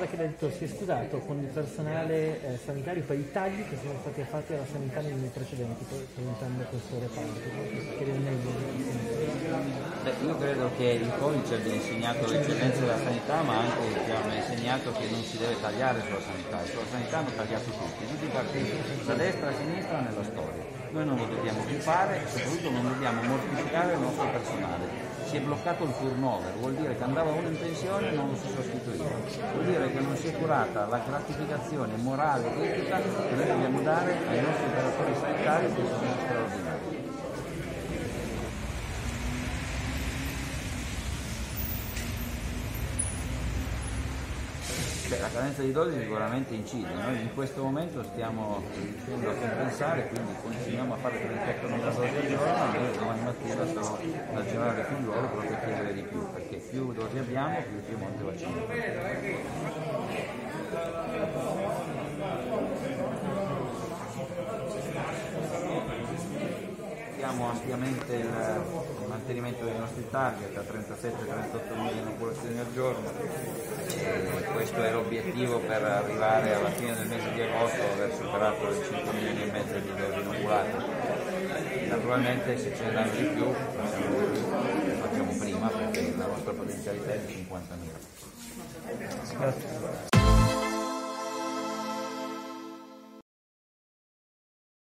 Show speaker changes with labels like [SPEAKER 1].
[SPEAKER 1] cosa che ha detto, si è scusato con il personale eh, sanitario per i tagli che sono stati fatti alla sanità negli anni precedenti, presentando questo reparto.
[SPEAKER 2] Beh, io credo che il Covid ci abbia insegnato l'eccellenza della sanità, ma anche ci abbia insegnato che non si deve tagliare sulla sanità. Sulla sanità hanno tagliato tutti, tutti i partiti, da destra a sinistra nella storia. Noi non lo dobbiamo più fare e soprattutto non dobbiamo mortificare il nostro personale si è bloccato il turnover, vuol dire che andava uno in pensione e non lo si sostituiva, vuol dire che non si è curata la gratificazione morale e etica che noi dobbiamo dare ai nostri operatori sanitari che sono straordinari. Beh, la carenza di dosi sicuramente incide, noi in questo momento stiamo riuscendo a compensare, quindi continuiamo a fare 38.000 dosi al giorno, noi domani mattina sarò da girare figliuolo proprio a chiedere di più, perché più dosi abbiamo più Piemonte vaccina. Abbiamo ampiamente il mantenimento dei nostri target a 37-38 mila inoculazioni al giorno e questo è l'obiettivo per arrivare alla fine del mese di agosto aver superato le 5 milioni e mezzo di dosi inoculate. Naturalmente se ce ne danno di più facciamo, prima perché la nostra potenzialità è di 50 mila.